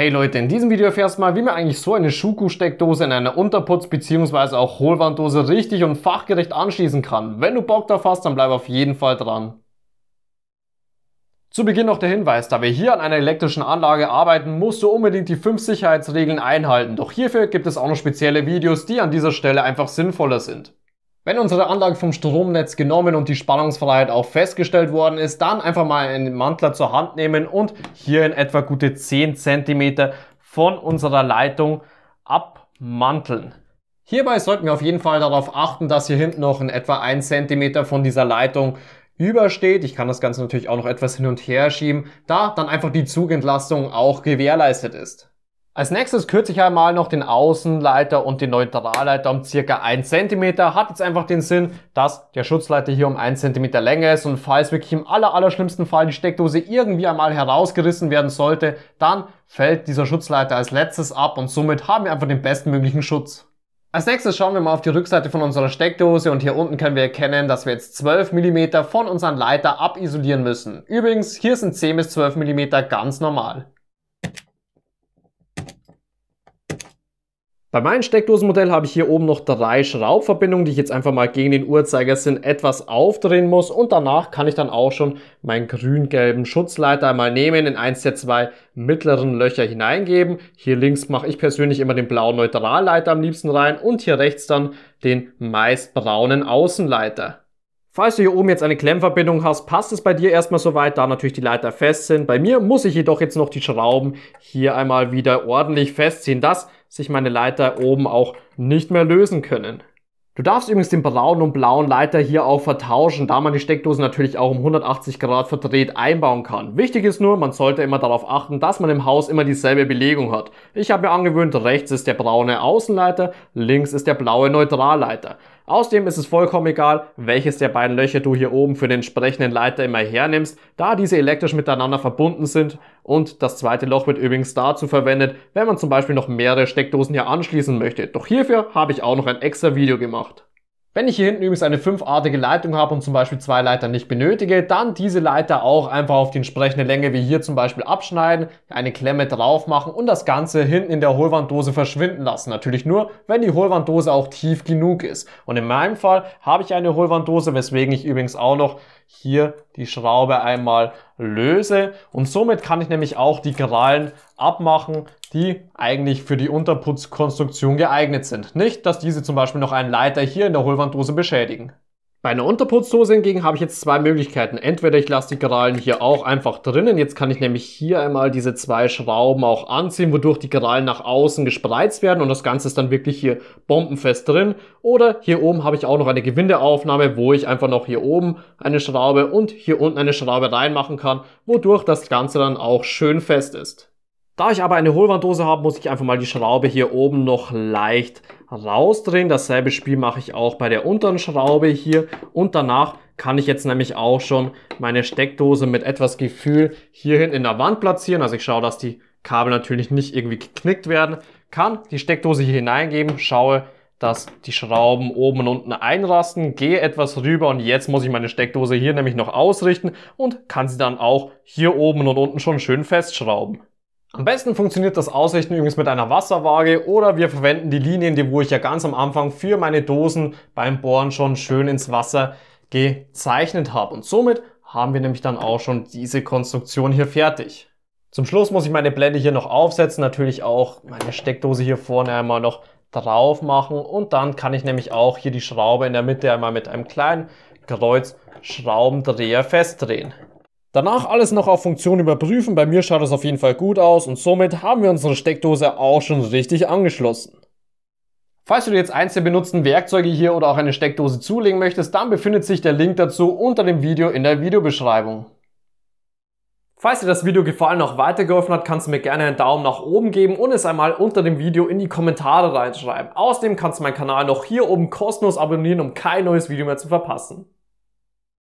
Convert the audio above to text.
Hey Leute, in diesem Video erfährst du mal, wie man eigentlich so eine Schuku-Steckdose in einer Unterputz- bzw. auch Hohlwanddose richtig und fachgerecht anschließen kann. Wenn du Bock darauf hast, dann bleib auf jeden Fall dran. Zu Beginn noch der Hinweis, da wir hier an einer elektrischen Anlage arbeiten, musst du unbedingt die 5 Sicherheitsregeln einhalten. Doch hierfür gibt es auch noch spezielle Videos, die an dieser Stelle einfach sinnvoller sind. Wenn unsere Anlage vom Stromnetz genommen und die Spannungsfreiheit auch festgestellt worden ist, dann einfach mal einen Mantler zur Hand nehmen und hier in etwa gute 10 cm von unserer Leitung abmanteln. Hierbei sollten wir auf jeden Fall darauf achten, dass hier hinten noch in etwa 1 cm von dieser Leitung übersteht. Ich kann das Ganze natürlich auch noch etwas hin und her schieben, da dann einfach die Zugentlastung auch gewährleistet ist. Als nächstes kürze ich einmal noch den Außenleiter und den Neutralleiter um circa 1 cm. Hat jetzt einfach den Sinn, dass der Schutzleiter hier um 1 cm länger ist und falls wirklich im aller, aller schlimmsten Fall die Steckdose irgendwie einmal herausgerissen werden sollte, dann fällt dieser Schutzleiter als letztes ab und somit haben wir einfach den bestmöglichen Schutz. Als nächstes schauen wir mal auf die Rückseite von unserer Steckdose und hier unten können wir erkennen, dass wir jetzt 12 mm von unseren Leiter abisolieren müssen. Übrigens, hier sind 10 bis 12 mm ganz normal. Bei meinem Steckdosenmodell habe ich hier oben noch drei Schraubverbindungen, die ich jetzt einfach mal gegen den Uhrzeigersinn etwas aufdrehen muss und danach kann ich dann auch schon meinen grün-gelben Schutzleiter einmal nehmen, in eins der zwei mittleren Löcher hineingeben. Hier links mache ich persönlich immer den blauen Neutralleiter am liebsten rein und hier rechts dann den meist braunen Außenleiter. Falls du hier oben jetzt eine Klemmverbindung hast, passt es bei dir erstmal soweit, da natürlich die Leiter fest sind. Bei mir muss ich jedoch jetzt noch die Schrauben hier einmal wieder ordentlich festziehen. Das sich meine Leiter oben auch nicht mehr lösen können. Du darfst übrigens den braunen und blauen Leiter hier auch vertauschen, da man die Steckdose natürlich auch um 180 Grad verdreht einbauen kann. Wichtig ist nur, man sollte immer darauf achten, dass man im Haus immer dieselbe Belegung hat. Ich habe mir angewöhnt, rechts ist der braune Außenleiter, links ist der blaue Neutralleiter. Außerdem ist es vollkommen egal, welches der beiden Löcher du hier oben für den entsprechenden Leiter immer hernimmst, da diese elektrisch miteinander verbunden sind und das zweite Loch wird übrigens dazu verwendet, wenn man zum Beispiel noch mehrere Steckdosen hier anschließen möchte. Doch hierfür habe ich auch noch ein extra Video gemacht. Wenn ich hier hinten übrigens eine fünfartige Leitung habe und zum Beispiel zwei Leiter nicht benötige, dann diese Leiter auch einfach auf die entsprechende Länge wie hier zum Beispiel abschneiden, eine Klemme drauf machen und das Ganze hinten in der Hohlwanddose verschwinden lassen. Natürlich nur, wenn die Hohlwanddose auch tief genug ist. Und in meinem Fall habe ich eine Hohlwanddose, weswegen ich übrigens auch noch hier die Schraube einmal löse und somit kann ich nämlich auch die Krallen abmachen, die eigentlich für die Unterputzkonstruktion geeignet sind. Nicht, dass diese zum Beispiel noch einen Leiter hier in der Hohlwanddose beschädigen. Bei einer Unterputzdose hingegen habe ich jetzt zwei Möglichkeiten. Entweder ich lasse die Krallen hier auch einfach drinnen. Jetzt kann ich nämlich hier einmal diese zwei Schrauben auch anziehen, wodurch die Krallen nach außen gespreizt werden und das Ganze ist dann wirklich hier bombenfest drin. Oder hier oben habe ich auch noch eine Gewindeaufnahme, wo ich einfach noch hier oben eine Schraube und hier unten eine Schraube reinmachen kann, wodurch das Ganze dann auch schön fest ist. Da ich aber eine Hohlwanddose habe, muss ich einfach mal die Schraube hier oben noch leicht rausdrehen. Dasselbe Spiel mache ich auch bei der unteren Schraube hier und danach kann ich jetzt nämlich auch schon meine Steckdose mit etwas Gefühl hier hinten in der Wand platzieren. Also ich schaue, dass die Kabel natürlich nicht irgendwie geknickt werden. Kann die Steckdose hier hineingeben, schaue, dass die Schrauben oben und unten einrasten, gehe etwas rüber und jetzt muss ich meine Steckdose hier nämlich noch ausrichten und kann sie dann auch hier oben und unten schon schön festschrauben. Am besten funktioniert das Ausrichten übrigens mit einer Wasserwaage oder wir verwenden die Linien, die wo ich ja ganz am Anfang für meine Dosen beim Bohren schon schön ins Wasser gezeichnet habe. Und somit haben wir nämlich dann auch schon diese Konstruktion hier fertig. Zum Schluss muss ich meine Blende hier noch aufsetzen, natürlich auch meine Steckdose hier vorne einmal noch drauf machen und dann kann ich nämlich auch hier die Schraube in der Mitte einmal mit einem kleinen Kreuzschraubendreher festdrehen. Danach alles noch auf Funktion überprüfen. Bei mir schaut es auf jeden Fall gut aus und somit haben wir unsere Steckdose auch schon richtig angeschlossen. Falls du jetzt eins der benutzten Werkzeuge hier oder auch eine Steckdose zulegen möchtest, dann befindet sich der Link dazu unter dem Video in der Videobeschreibung. Falls dir das Video gefallen und auch weitergeholfen hat, kannst du mir gerne einen Daumen nach oben geben und es einmal unter dem Video in die Kommentare reinschreiben. Außerdem kannst du meinen Kanal noch hier oben kostenlos abonnieren, um kein neues Video mehr zu verpassen.